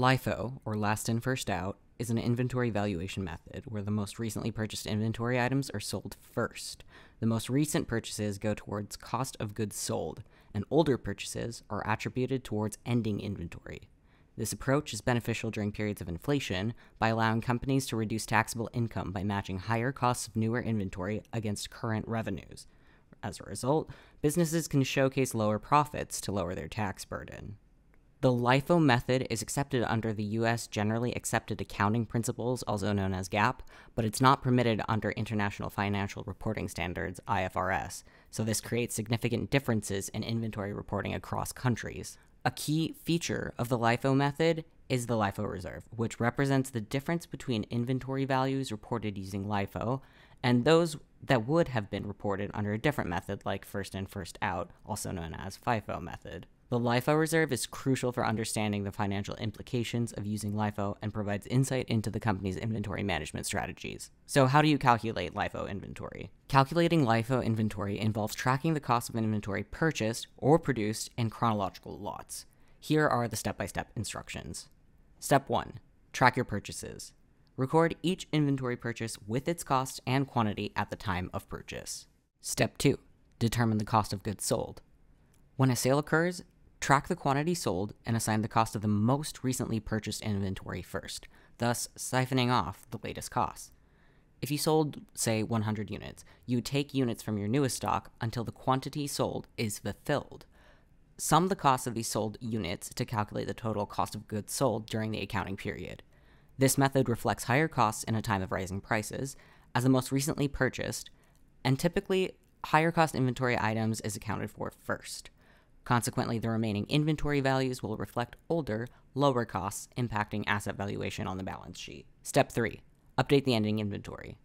LIFO, or last in, first out, is an inventory valuation method where the most recently purchased inventory items are sold first. The most recent purchases go towards cost of goods sold, and older purchases are attributed towards ending inventory. This approach is beneficial during periods of inflation by allowing companies to reduce taxable income by matching higher costs of newer inventory against current revenues. As a result, businesses can showcase lower profits to lower their tax burden. The LIFO method is accepted under the US Generally Accepted Accounting Principles, also known as GAAP, but it's not permitted under International Financial Reporting Standards, IFRS, so this creates significant differences in inventory reporting across countries. A key feature of the LIFO method is the LIFO reserve, which represents the difference between inventory values reported using LIFO and those that would have been reported under a different method like first in first out, also known as FIFO method. The LIFO reserve is crucial for understanding the financial implications of using LIFO and provides insight into the company's inventory management strategies. So, how do you calculate LIFO inventory? Calculating LIFO inventory involves tracking the cost of inventory purchased or produced in chronological lots. Here are the step by step instructions. Step 1 Track your purchases. Record each inventory purchase with its cost and quantity at the time of purchase. Step 2 Determine the cost of goods sold. When a sale occurs, Track the quantity sold and assign the cost of the most recently purchased inventory first, thus siphoning off the latest costs. If you sold, say, 100 units, you take units from your newest stock until the quantity sold is fulfilled. Sum the cost of these sold units to calculate the total cost of goods sold during the accounting period. This method reflects higher costs in a time of rising prices, as the most recently purchased, and typically higher cost inventory items is accounted for first. Consequently, the remaining inventory values will reflect older, lower costs, impacting asset valuation on the balance sheet. Step 3 Update the ending inventory.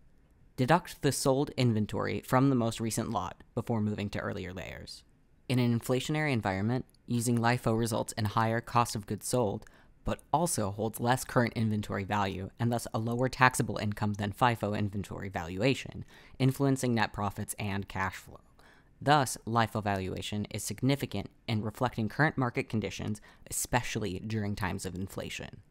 Deduct the sold inventory from the most recent lot before moving to earlier layers. In an inflationary environment, using LIFO results in higher cost of goods sold, but also holds less current inventory value and thus a lower taxable income than FIFO inventory valuation, influencing net profits and cash flow. Thus, LIFO valuation is significant in reflecting current market conditions, especially during times of inflation.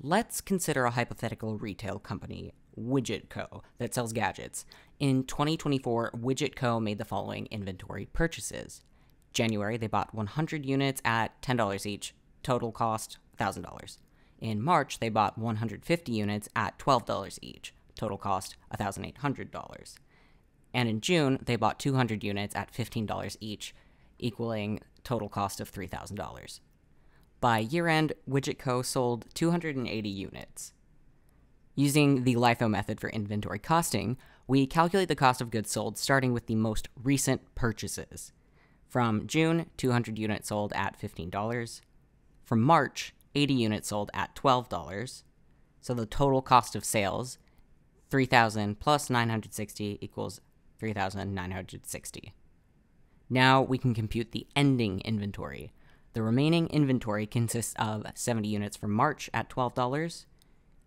Let's consider a hypothetical retail company, Widget Co., that sells gadgets. In 2024, Widget Co. made the following inventory purchases. January, they bought 100 units at $10 each, total cost $1,000. In March, they bought 150 units at $12 each, total cost $1,800 and in June, they bought 200 units at $15 each, equaling total cost of $3,000. By year end, Widget Co. sold 280 units. Using the LIFO method for inventory costing, we calculate the cost of goods sold starting with the most recent purchases. From June, 200 units sold at $15. From March, 80 units sold at $12. So the total cost of sales, 3000 plus 960 equals 3,960. Now we can compute the ending inventory. The remaining inventory consists of 70 units from March at $12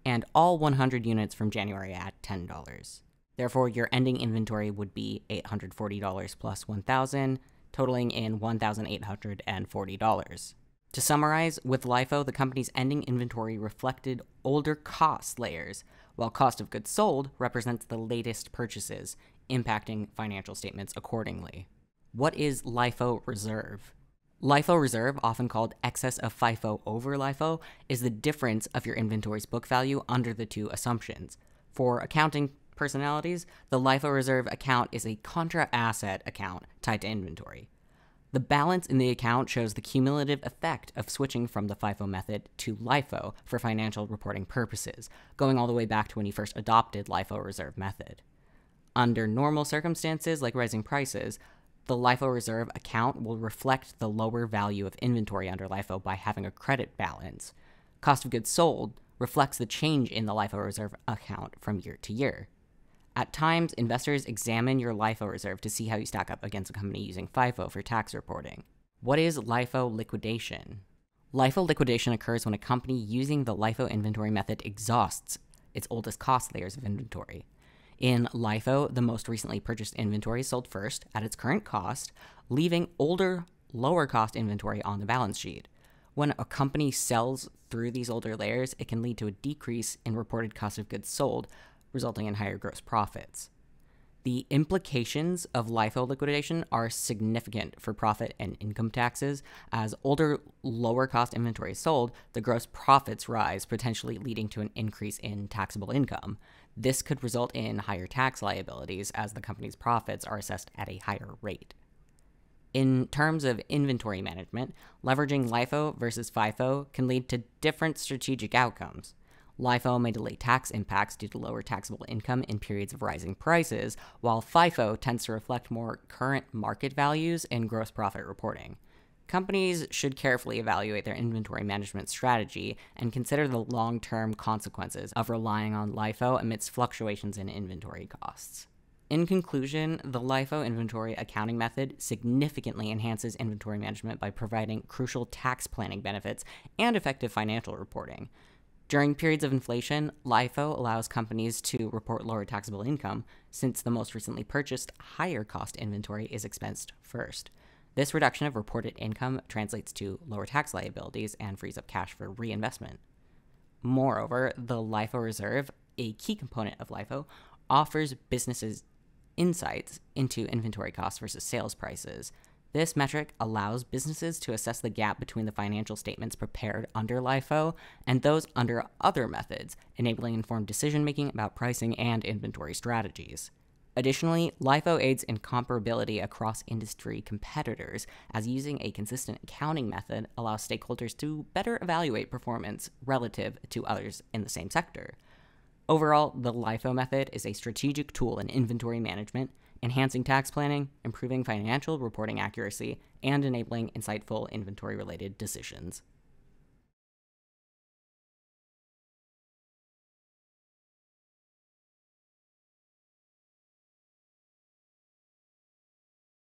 and all 100 units from January at $10. Therefore, your ending inventory would be $840 plus 1000 totaling in $1,840. To summarize, with LIFO, the company's ending inventory reflected older cost layers, while cost of goods sold represents the latest purchases, impacting financial statements accordingly. What is LIFO reserve? LIFO reserve, often called excess of FIFO over LIFO, is the difference of your inventory's book value under the two assumptions. For accounting personalities, the LIFO reserve account is a contra asset account tied to inventory. The balance in the account shows the cumulative effect of switching from the FIFO method to LIFO for financial reporting purposes, going all the way back to when you first adopted LIFO reserve method. Under normal circumstances, like rising prices, the LIFO reserve account will reflect the lower value of inventory under LIFO by having a credit balance. Cost of goods sold reflects the change in the LIFO reserve account from year to year. At times, investors examine your LIFO reserve to see how you stack up against a company using FIFO for tax reporting. What is LIFO liquidation? LIFO liquidation occurs when a company using the LIFO inventory method exhausts its oldest cost layers of inventory. In LIFO, the most recently purchased inventory is sold first at its current cost, leaving older, lower cost inventory on the balance sheet. When a company sells through these older layers, it can lead to a decrease in reported cost of goods sold, resulting in higher gross profits. The implications of LIFO liquidation are significant for profit and income taxes. As older, lower cost inventory is sold, the gross profits rise, potentially leading to an increase in taxable income. This could result in higher tax liabilities as the company's profits are assessed at a higher rate. In terms of inventory management, leveraging LIFO versus FIFO can lead to different strategic outcomes. LIFO may delay tax impacts due to lower taxable income in periods of rising prices, while FIFO tends to reflect more current market values in gross profit reporting. Companies should carefully evaluate their inventory management strategy and consider the long term consequences of relying on LIFO amidst fluctuations in inventory costs. In conclusion, the LIFO inventory accounting method significantly enhances inventory management by providing crucial tax planning benefits and effective financial reporting. During periods of inflation, LIFO allows companies to report lower taxable income since the most recently purchased higher cost inventory is expensed first. This reduction of reported income translates to lower tax liabilities and frees up cash for reinvestment. Moreover, the LIFO reserve, a key component of LIFO, offers businesses insights into inventory costs versus sales prices, this metric allows businesses to assess the gap between the financial statements prepared under LIFO and those under other methods, enabling informed decision making about pricing and inventory strategies. Additionally, LIFO aids in comparability across industry competitors, as using a consistent accounting method allows stakeholders to better evaluate performance relative to others in the same sector. Overall, the LIFO method is a strategic tool in inventory management enhancing tax planning, improving financial reporting accuracy, and enabling insightful inventory related decisions.